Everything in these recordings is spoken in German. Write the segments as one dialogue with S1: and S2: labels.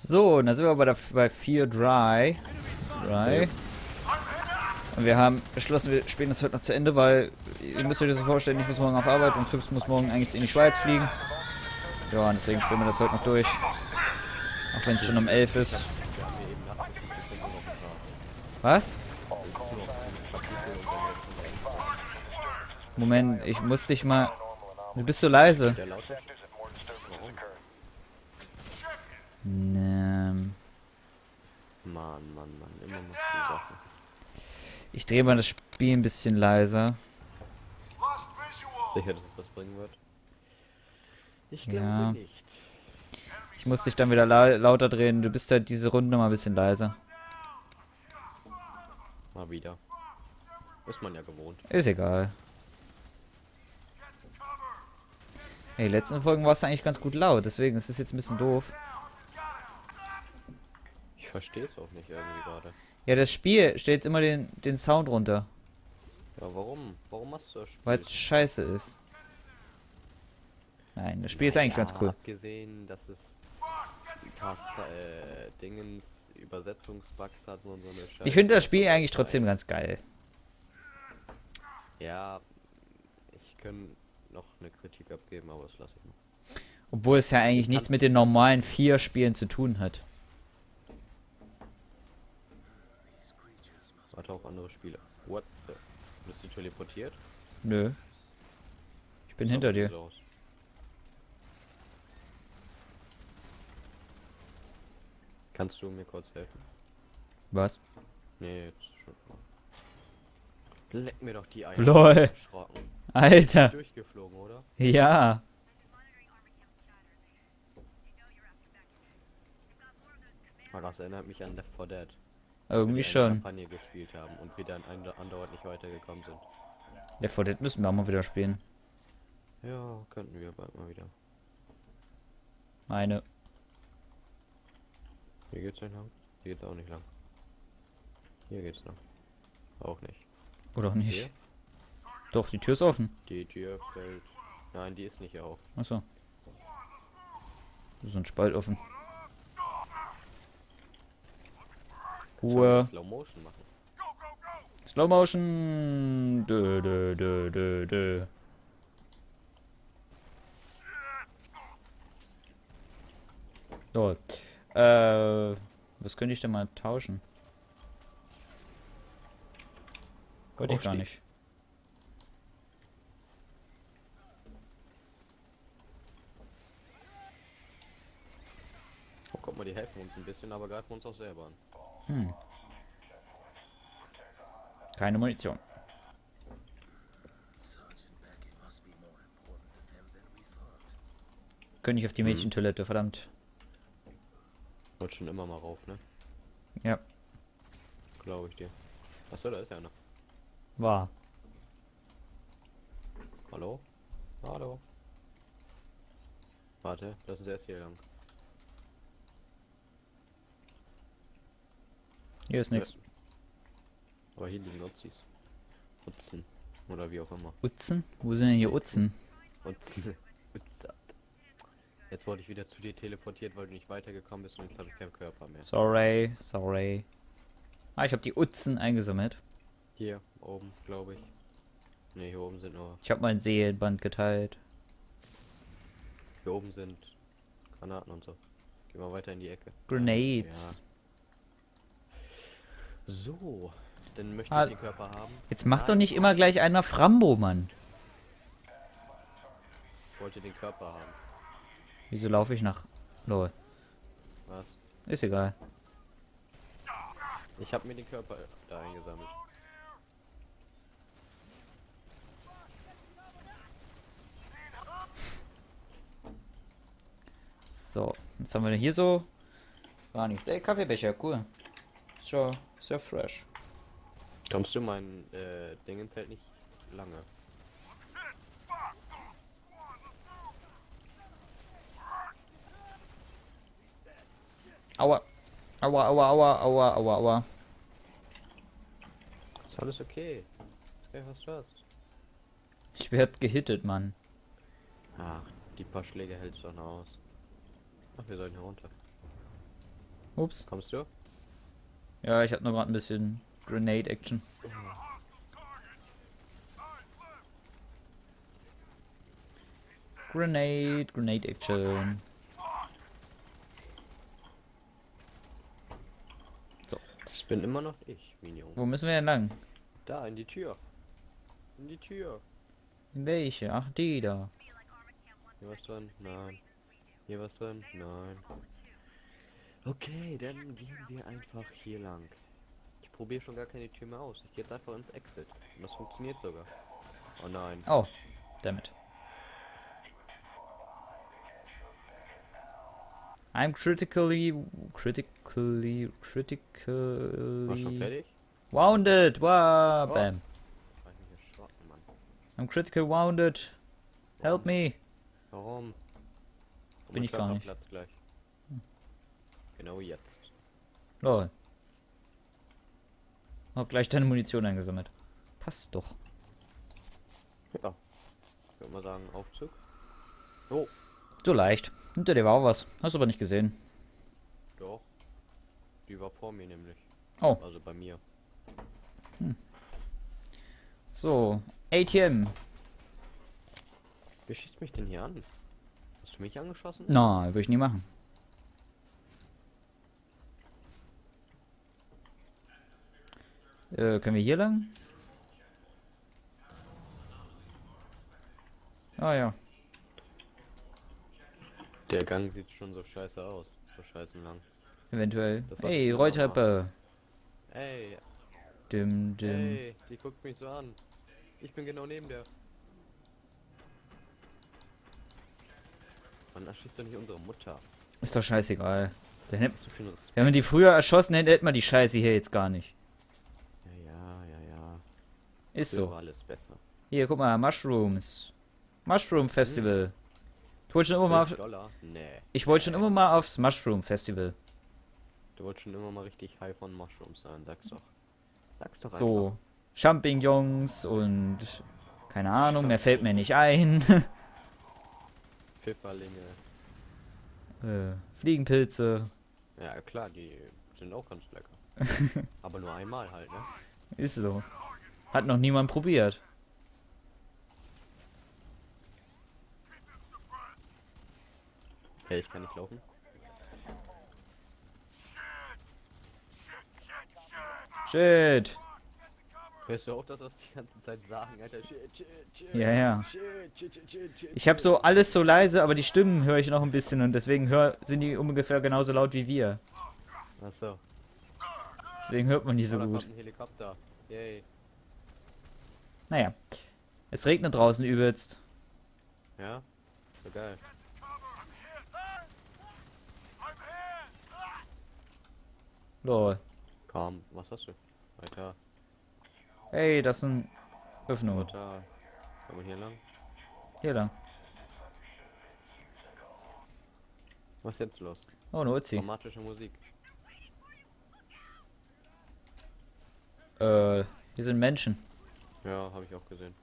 S1: So, und da sind wir bei, der, bei 4 Dry. Dry. Und wir haben beschlossen, wir spielen das heute noch zu Ende, weil ihr müsst euch das so vorstellen, ich muss morgen auf Arbeit und Fips muss morgen eigentlich in die Schweiz fliegen. Ja, und deswegen spielen wir das heute noch durch. Auch wenn es schon um 11 ist. Was? Moment, ich muss dich mal... Du bist so leise.
S2: Der laute Warum?
S1: Ähm,
S2: Mann, Mann, Mann, immer noch die Sache.
S1: ich drehe mal das Spiel ein bisschen leiser.
S2: Sicher, dass es das bringen wird? Ich glaube
S1: Ja.
S2: nicht.
S1: Ich muss dich dann wieder lau lauter drehen. Du bist halt diese Runde mal ein bisschen leiser.
S2: Mal wieder. Ist man ja gewohnt.
S1: Ist egal. Ey, letzten Folgen war es eigentlich ganz gut laut, deswegen ist es jetzt ein bisschen doof.
S2: Ich verstehe es auch nicht irgendwie gerade.
S1: Ja, das Spiel stellt immer den, den Sound runter,
S2: Ja, warum? Warum machst du das Spiel?
S1: weil es scheiße ist. Nein, das Spiel ist eigentlich ganz cool.
S2: Abgesehen, dass es Taste, äh, Dingens Übersetzungsbugs hat und so eine Scheiße.
S1: Ich finde das Spiel eigentlich trotzdem ganz geil.
S2: Ja, ich kann noch eine Kritik abgeben, aber das lasse ich mal.
S1: Obwohl es ja eigentlich nichts mit den normalen vier Spielen zu tun hat.
S2: Warte auf andere Spiele. What the? Bist du teleportiert?
S1: Nö. Ich bin hinter
S2: Sah
S1: dir.
S2: aus. Kannst du mir kurz helfen?
S1: Was?
S2: Nee, jetzt schon. Leck mir doch die Eier.
S1: Lol. Alter.
S2: Durchgeflogen, oder?
S1: Ja.
S2: Aber das erinnert mich an Left 4 Dead.
S1: Irgendwie
S2: wir eine
S1: schon.
S2: Kampagne gespielt haben und wir dann andauernd nicht weitergekommen sind.
S1: Left 4 Dead müssen wir auch mal wieder spielen.
S2: Ja, könnten wir bald mal wieder.
S1: Meine.
S2: Hier geht's nicht lang. Hier geht's auch nicht lang. Hier geht's lang. Auch nicht.
S1: Oder auch nicht.
S2: Hier?
S1: Doch, die Tür ist offen.
S2: Die Tür fällt. Nein, die ist nicht auf.
S1: Achso. So ein Spalt offen.
S2: Sollen wir
S1: Ruhe.
S2: Slow Motion machen.
S1: Slow Motion. Dö, dö, dö, dö, dö. So. Äh, was könnte ich denn mal tauschen? Wollte ich gar nicht.
S2: Oh, guck mal, die helfen uns ein bisschen, aber greifen uns auch selber an.
S1: Hm. Keine Munition. Könnte ich auf die
S2: Mhm.
S1: Mädchentoilette, verdammt.
S2: Wollte schon immer mal rauf, ne?
S1: Ja,
S2: Glaube ich dir. Achso, da ist ja einer.
S1: war.
S2: Hallo? Hallo? Warte, lassen Sie erst hier lang.
S1: Hier ist nichts.
S2: Aber hier liegen Utzis. Utzen. Oder wie auch immer.
S1: Utzen? Wo sind denn hier Utzen?
S2: Utzen. Utzat. Jetzt wurde ich wieder zu dir teleportiert, weil du nicht weitergekommen bist und jetzt habe ich keinen Körper mehr.
S1: Sorry, sorry. Ah, ich habe die Utzen eingesammelt.
S2: Hier, oben, glaube ich. Ne, hier oben sind nur.
S1: Ich habe mein Seelenband geteilt.
S2: Hier oben sind Granaten und so. Geh mal weiter in die Ecke.
S1: Grenades.
S2: So, dann möchte
S1: Ah,
S2: ich den Körper haben.
S1: Jetzt mach doch
S2: Nein,
S1: nicht immer gleich einer Frambo, Mann.
S2: Ich wollte den Körper haben.
S1: Wieso laufe ich nach... Lol.
S2: Was?
S1: Ist egal.
S2: Ich habe mir den Körper da eingesammelt.
S1: So, was haben wir hier so? Gar nichts. Ey, Kaffeebecher, cool. Ist schon sehr fresh.
S2: Kommst du mein äh, Dingens hält nicht lange.
S1: Aua. Aua, aua, aua, aua, aua, aua.
S2: Ist alles okay. Okay, was hast.
S1: Ich werd gehittet, Mann.
S2: Ach, die paar Schläge hältst du noch aus. Ach, wir sollen hier runter.
S1: Ups.
S2: Kommst du?
S1: Ja, ich hab nur gerade ein bisschen Grenade Action. Grenade, Grenade Action.
S2: Das bin immer noch ich, Minion.
S1: Wo müssen wir denn lang?
S2: Da, in die Tür. In die Tür.
S1: Welche? Ach, die da.
S2: Hier was drin? Nein. Hier was drin? Nein. Okay, dann gehen wir einfach hier lang. Ich probiere schon gar keine Tür mehr aus. Ich gehe jetzt einfach ins Exit. Und das funktioniert sogar. Oh nein.
S1: Oh, damit. I'm critically, critically,
S2: War schon
S1: critically
S2: fertig?
S1: wounded. Wow,
S2: Oh.
S1: bam. I'm critical wounded. Help me.
S2: Warum? Oh,
S1: Bin
S2: mein
S1: ich gar nicht.
S2: Körperplatz gleich. Genau jetzt.
S1: Lol. Hab gleich deine Munition eingesammelt. Passt doch.
S2: Ja. Ich würde mal sagen, Aufzug. Oh,
S1: So leicht. Hinter dir war auch was. Hast du aber nicht gesehen.
S2: doch. Die war vor mir nämlich.
S1: Oh.
S2: Also bei mir.
S1: So. ATM.
S2: Wer schießt mich denn hier an? Hast du mich angeschossen?
S1: Nein, würde ich nie machen. Äh, können wir hier lang? Ah ja.
S2: Der Gang sieht schon so scheiße aus. So scheiße lang.
S1: Eventuell. Ey, Rolltreppe.
S2: Ey,
S1: Dim, dim.
S2: ey, die guckt mich so an. Ich bin genau neben der. Mann, erschießt doch nicht unsere Mutter.
S1: Ist doch scheißegal. Der hätt-. Wenn man die früher erschossen hätte, hätte man die Scheiße hier jetzt gar nicht. Ist so.
S2: alles besser.
S1: Hier, guck mal, Mushrooms. Mushroom Festival. Ich wollte schon immer mal,
S2: 12
S1: auf?
S2: Nee.
S1: ich wollte schon immer mal aufs Mushroom Festival.
S2: Du wolltest schon immer mal richtig high von Mushrooms sein, sag's doch. Sag's doch
S1: So, Champignons und keine Ahnung, mehr fällt mir nicht ein.
S2: einfach. Pfifferlinge.
S1: äh, Fliegenpilze.
S2: Ja, klar, die sind auch ganz lecker. Aber nur einmal halt, ne?
S1: Ist so. Hat noch niemand probiert.
S2: Hey, ich kann nicht laufen.
S1: Shit.
S2: Hörst du auch das, was die ganze Zeit sagen, Alter? Shit, shit, shit.
S1: Ja, ja. Ich habe so alles so leise, aber die Stimmen höre ich noch ein bisschen und deswegen hör, sind die ungefähr genauso laut wie wir.
S2: Achso.
S1: Deswegen hört man die so
S2: oh,
S1: gut.
S2: Helikopter. Yay.
S1: Naja. Es regnet draußen übelst.
S2: Ja? So geil.
S1: Lol.
S2: Komm, was hast du? Weiter,
S1: Hey, das sind Öffnungen.
S2: weiter. Man hier lang?
S1: Hier lang.
S2: Was ist jetzt los?
S1: Oh, eine Uzi.
S2: Dramatische Musik.
S1: Äh, hier sind Menschen.
S2: Ja, habe ich auch gesehen.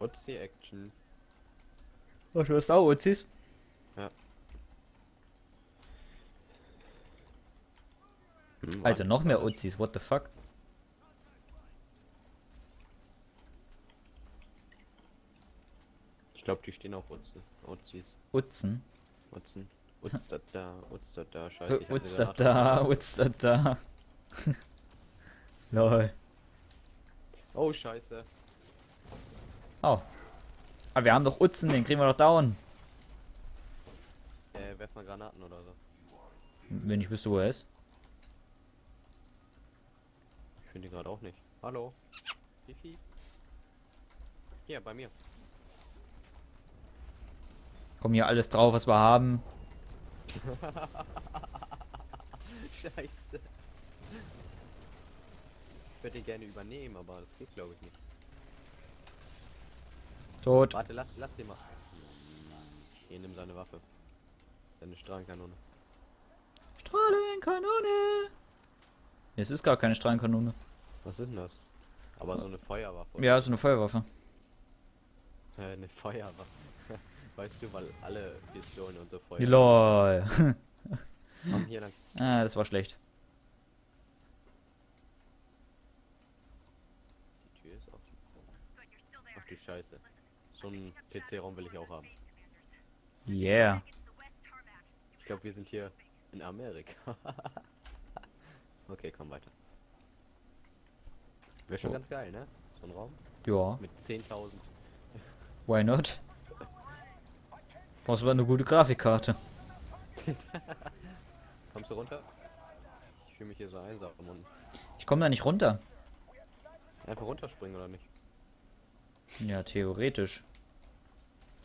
S2: Utzi Action.
S1: Oh, du hast auch Uzis?
S2: Hm,
S1: Alter, noch mehr. Uzis, what the fuck?
S2: Ich glaube, die stehen auf Uzi. Uzis.
S1: Utzen.
S2: Utzen. Utzdat da, Utzdat da, scheiße. ich hatte
S1: Utz
S2: den
S1: da da,
S2: Atem-
S1: Utz da da. Lol.
S2: Oh, scheiße.
S1: Oh. Aber wir haben doch Utzen, den kriegen wir doch down.
S2: Äh, werf mal Granaten oder so.
S1: Wenn ich wüsste, wo er ist.
S2: Ich finde die gerade auch nicht. Hallo? Fifi? Hier, bei mir.
S1: Kommen hier alles drauf, was wir haben.
S2: Scheiße. Ich würde gerne übernehmen, aber das geht glaube ich nicht.
S1: Tot.
S2: Warte, lass, lass den mal. Hier, nimm seine Waffe. Seine Strahlenkanone.
S1: Strahlenkanone. Es ist gar keine Strahlenkanone.
S2: Was ist denn das? Aber so eine Feuerwaffe.
S1: Ja, so eine Feuerwaffe.
S2: Äh, eine Feuerwaffe. Weißt du, weil alle Pistolen und so Feuer
S1: LOL.
S2: haben hier lang.
S1: ah, das war schlecht.
S2: Die Tür ist auf. Du Scheiße. So ein PC-Raum will ich auch haben.
S1: Yeah.
S2: Ich glaube, wir sind hier in Amerika. okay, komm weiter. Wäre schon
S1: Oh.
S2: ganz geil, ne? So ein Raum
S1: Ja,
S2: mit 10.000.
S1: why not? Brauchst aber eine gute Grafikkarte.
S2: Kommst du runter? Ich fühle mich hier so einsam und
S1: Ich komme da nicht runter.
S2: einfach runterspringen oder nicht?
S1: Ja, theoretisch.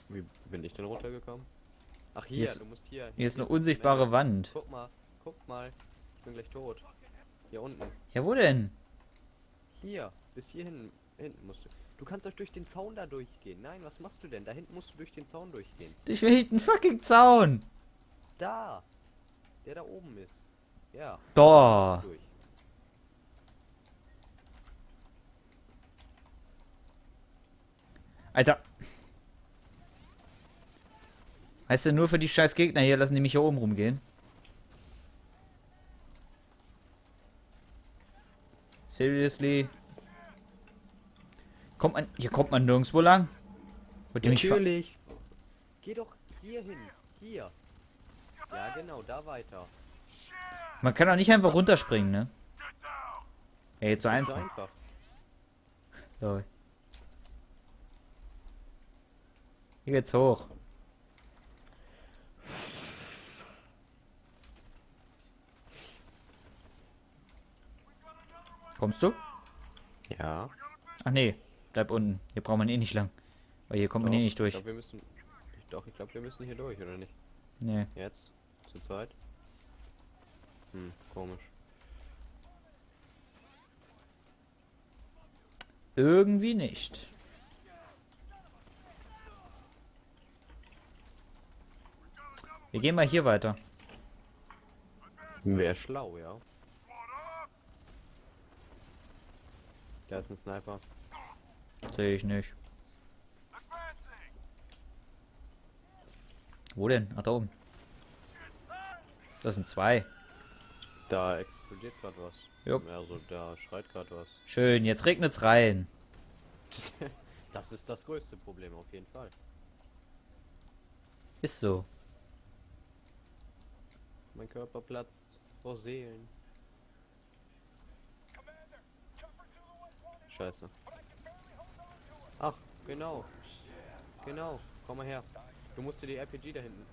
S2: Wie bin ich denn runtergekommen? Ach hier,
S1: Hier ist-
S2: du musst hier.
S1: Hier ist eine unsichtbare. Wand.
S2: Guck mal, guck mal. Ich bin gleich tot. Hier unten.
S1: Ja, wo denn?
S2: Hier, bis hierhin. Hinten musst du. Du kannst doch durch den Zaun da durchgehen. Nein, was machst du denn? Da hinten musst du durch den Zaun durchgehen.
S1: Will hinten fucking Zaun.
S2: Da! Der da oben ist. Ja,
S1: Da.
S2: durch.
S1: Alter. Heißt ja nur für die scheiß Gegner hier, lassen die mich hier oben rumgehen. Seriously? Kommt man, hier kommt man nirgendwo lang? Wollt ihr
S2: Natürlich. Geh doch hier hin. Hier. Ja, genau, da weiter.
S1: Man kann doch nicht einfach runterspringen, ne? Ey, jetzt so
S2: So
S1: einfach.
S2: einfach.
S1: So. Hier geht's hoch. Kommst du?
S2: Ja.
S1: Ach nee, bleib unten. Hier braucht man eh nicht lang. Weil hier kommt man
S2: Doch,
S1: eh nicht durch.
S2: Ich glaub, wir müssen. Ich, doch, ich glaube, wir müssen hier durch, oder nicht?
S1: Nee.
S2: Jetzt? Zu zweit? Hm, komisch.
S1: Irgendwie nicht. Wir gehen mal hier weiter.
S2: Wäre schlau, ja. Da ist ein Sniper.
S1: Sehe ich nicht. Wo denn? Ach, da oben. Das sind zwei.
S2: Da explodiert gerade was.
S1: Jupp.
S2: Also da schreit gerade was.
S1: Schön, jetzt regnet's rein.
S2: Das ist das größte Problem auf jeden Fall.
S1: Ist so.
S2: Mein Körper platzt vor Seelen. Scheiße. Ach, genau. Genau. Komm mal her. Du musst dir die RPG da hinten.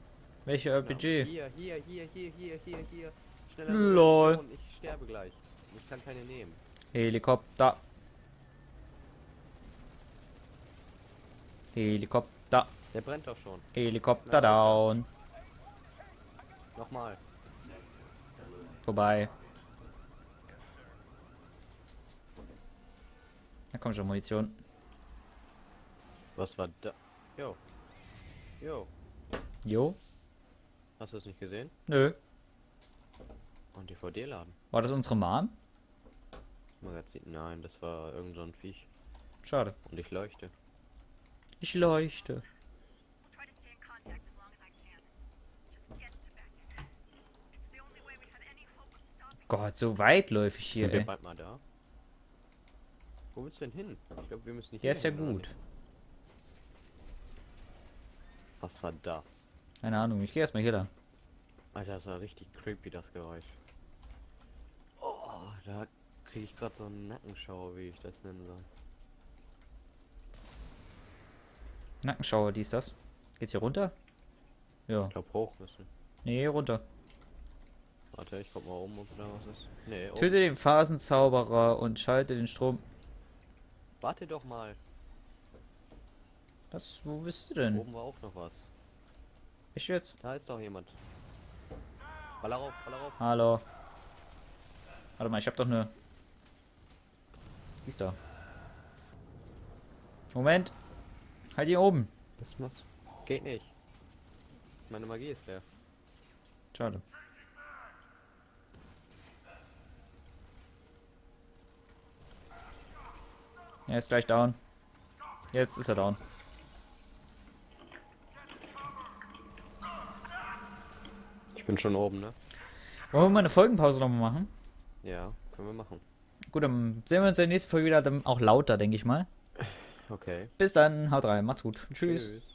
S1: Welche
S2: Genau.
S1: RPG?
S2: Hier, hier, hier, hier, hier, hier, hier. Schneller.
S1: Lol.
S2: Ich sterbe gleich. Ich kann keine nehmen.
S1: Helikopter. Helikopter.
S2: Der brennt doch schon.
S1: Helikopter down.
S2: Nochmal.
S1: Vorbei. Da kommt schon Munition.
S2: Was war da? Jo. Jo.
S1: Jo?
S2: Hast du es nicht gesehen?
S1: Nö.
S2: Und DVD-Laden.
S1: War das unsere Mom?
S2: Magazin. Nein, das war irgend so ein Viech.
S1: Schade.
S2: Und ich leuchte.
S1: Ich leuchte. Gott, so weitläufig hier,
S2: Sind wir
S1: ey.
S2: bald mal da? Wo willst du denn hin? Ich glaube, wir müssen nicht
S1: Ja, ist ja gut.
S2: nicht? Was war das?
S1: Keine Ahnung, ich gehe erstmal hier lang.
S2: Alter, das war richtig creepy, das Geräusch. Oh, da kriege ich gerade so einen Nackenschauer, wie ich das nennen soll.
S1: Nackenschauer, dies, das. Geht's hier runter? Ja.
S2: Ich glaube, hoch müssen.
S1: Nee, runter.
S2: Warte, ich guck mal oben, ob da was ist. Nee, oben.
S1: Töte den Phasenzauberer und schalte den Strom.
S2: Warte doch mal.
S1: Was? Wo bist du denn?
S2: Oben war auch noch was.
S1: Ich jetzt?
S2: Da ist doch jemand. Baller rauf, baller rauf.
S1: Hallo. Warte mal, ich hab doch eine. Die ist da. Moment. Halt hier oben.
S2: Was machst Geht nicht. Meine Magie ist leer.
S1: Schade. Er ist gleich down. Jetzt ist er down.
S2: Ich bin schon oben, ne?
S1: Wollen wir mal eine Folgenpause nochmal machen?
S2: Ja, können wir machen.
S1: Gut, dann sehen wir uns in der nächsten Folge wieder, dann auch lauter, denke ich mal.
S2: Okay.
S1: Bis dann, haut rein, macht's gut. Tschüss.
S2: Tschüss.